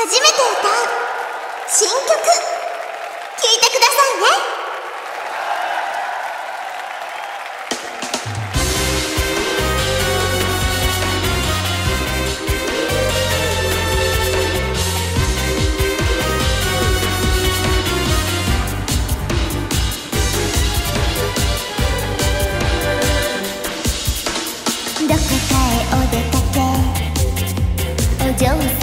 初めて歌う新曲。聴いてくださいね。どこかへお出かけ。お嬢様。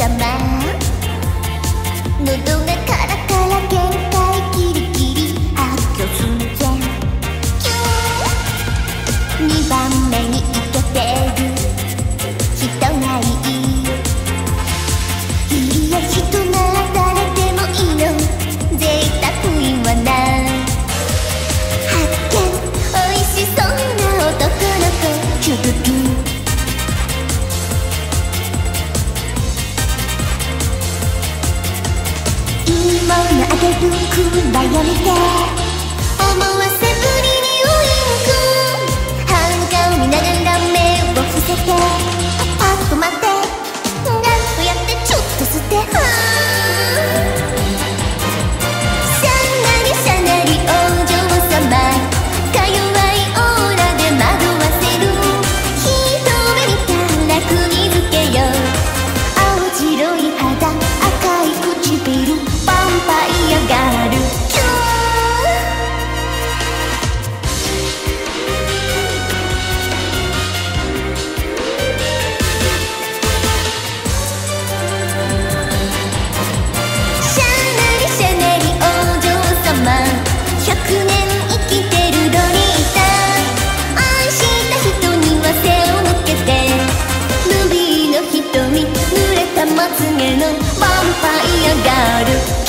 目にイケてる人がいいいや人なら誰でもいいの贅沢にはない発見おいしそうな男の子チュルルいいものあげるくらいやめて思わまつげのヴァンパイアガール。